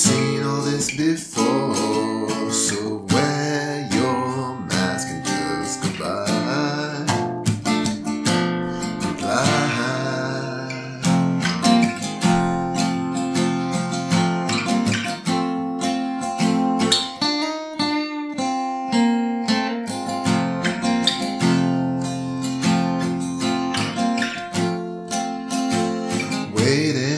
seen all this before, so wear your mask and just goodbye. Goodbye. Waiting.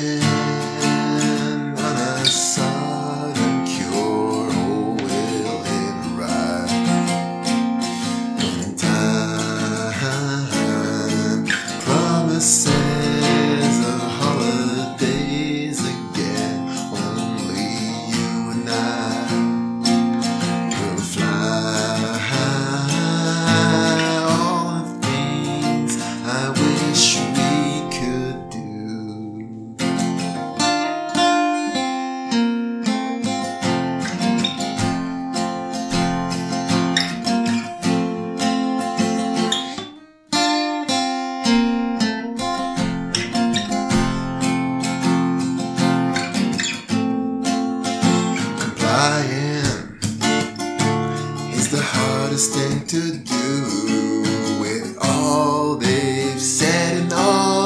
I am is the hardest thing to do with all they've said and all.